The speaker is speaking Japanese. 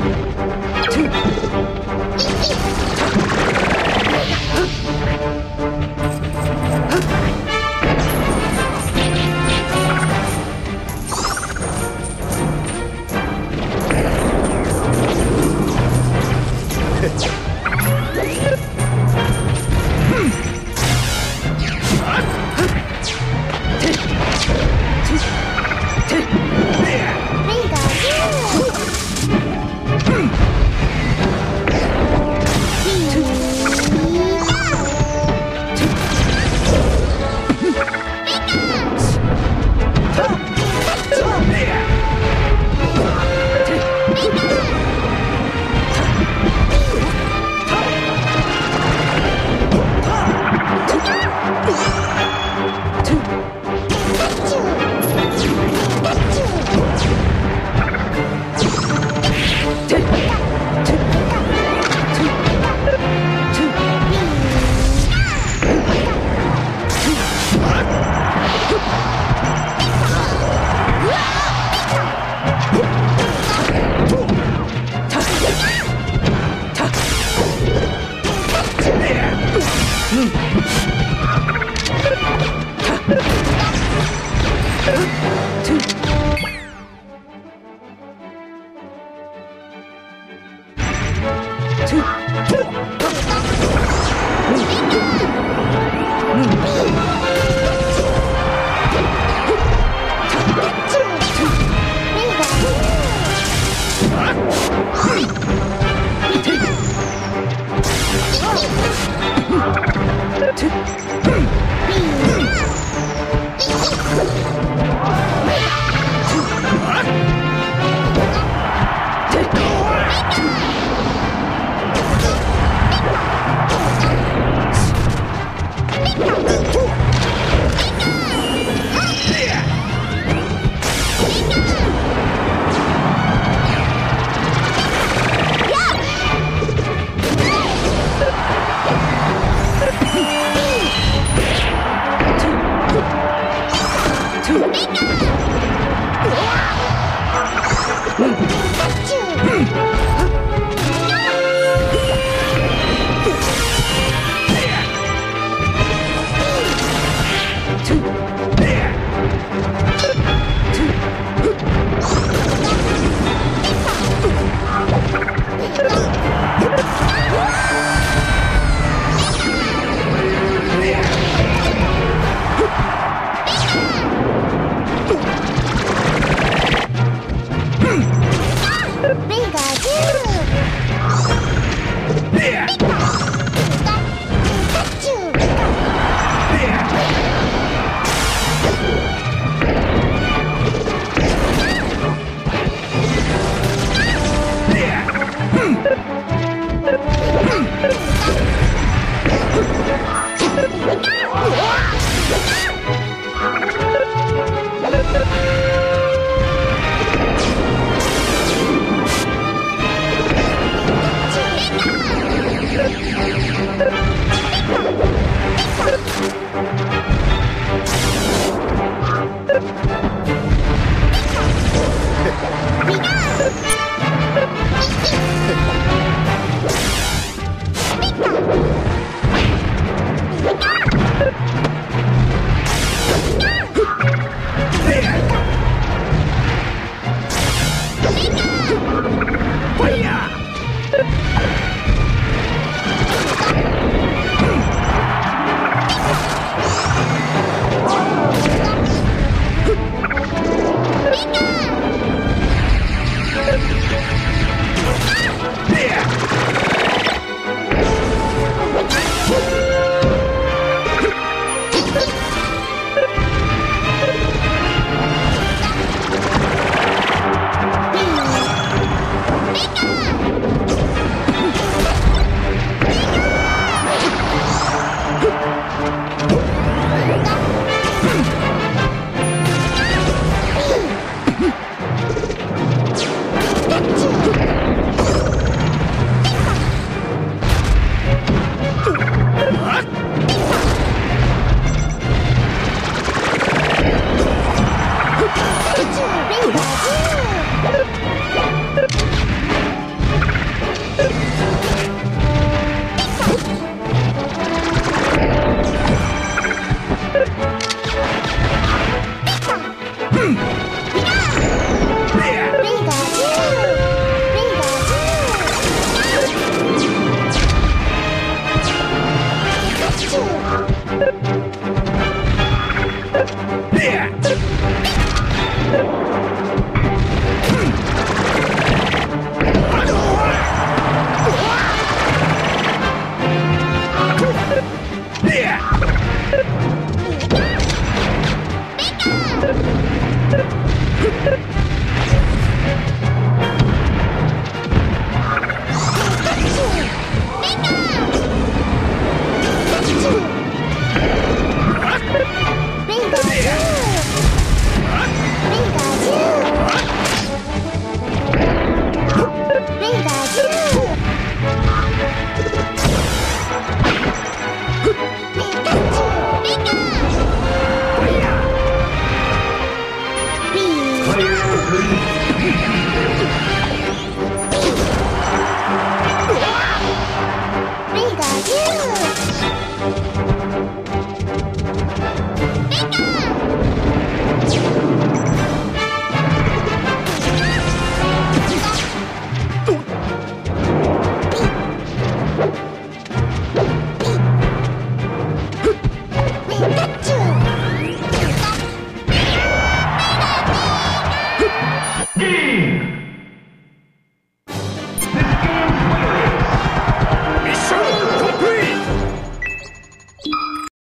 Two. Thank you. Let's